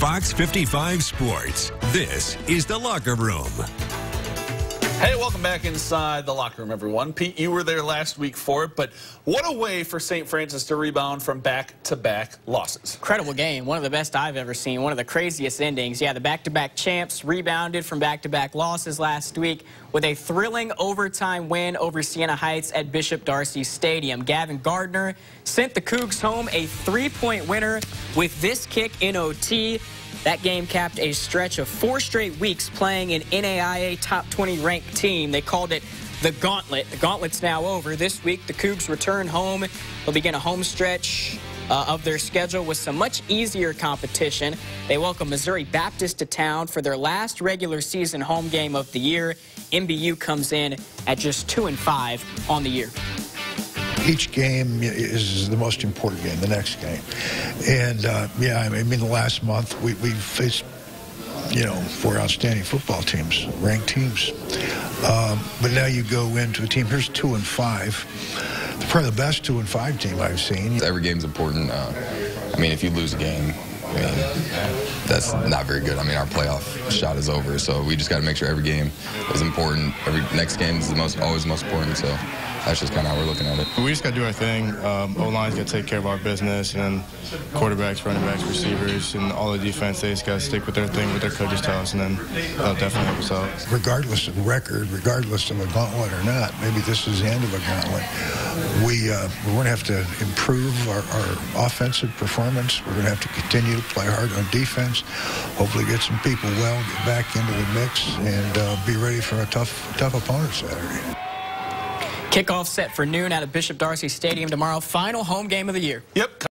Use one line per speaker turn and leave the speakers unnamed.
Fox 55 Sports. This is The Locker Room.
Hey, welcome back inside the locker room, everyone. Pete, you were there last week for it, but what a way for St. Francis to rebound from back-to-back losses.
Incredible game. One of the best I've ever seen. One of the craziest endings. Yeah, the back-to-back champs rebounded from back-to-back losses last week with a thrilling overtime win over Siena Heights at Bishop D'Arcy Stadium. Gavin Gardner sent the Cougs home a three-point winner with this kick in OT. That game capped a stretch of four straight weeks playing an NAIA top 20 ranked team. They called it the Gauntlet. The Gauntlet's now over. This week, the Cougs return home. They'll begin a home stretch uh, of their schedule with some much easier competition. They welcome Missouri Baptist to town for their last regular season home game of the year. MBU comes in at just 2 and 5 on the year
each game is the most important game, the next game. And uh, yeah, I mean, the last month we, we faced, you know, four outstanding football teams, ranked teams. Um, but now you go into a team, here's two and five. Probably the best two and five team I've seen.
Every game's important. Uh, I mean, if you lose a game, I mean, that's not very good. I mean, our playoff shot is over, so we just got to make sure every game is important. Every next game is the most, always the most important. So that's just kind of how we're looking at it.
We just got to do our thing. Um, O-line's got to take care of our business, and quarterbacks, running backs, receivers, and all the defense, they just got to stick with their thing, what their coaches tell us, and then that'll definitely help us out.
Regardless of record, regardless of a gauntlet or not, maybe this is the end of a gauntlet. We, uh, we're going to have to improve our, our offensive performance. We're going to have to continue to play hard on defense, hopefully get some people well, get back into the mix, and uh, be ready for a tough, tough opponent Saturday.
Kickoff set for noon at Bishop D'Arcy Stadium tomorrow. Final home game of the year.
Yep.